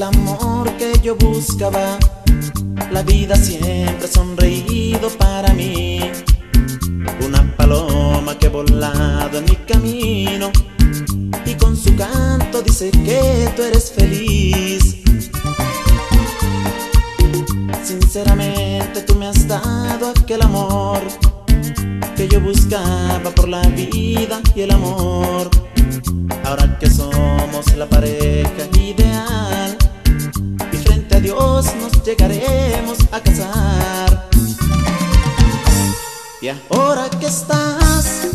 el amor que yo buscaba. La vida siempre ha sonreído para mí. Una paloma que ha volado en mi camino y con su canto dice que tú eres feliz. Sinceramente tú me has dado aquel amor que yo buscaba por la vida y el amor llegaremos a casar. Y ahora que estás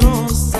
rosa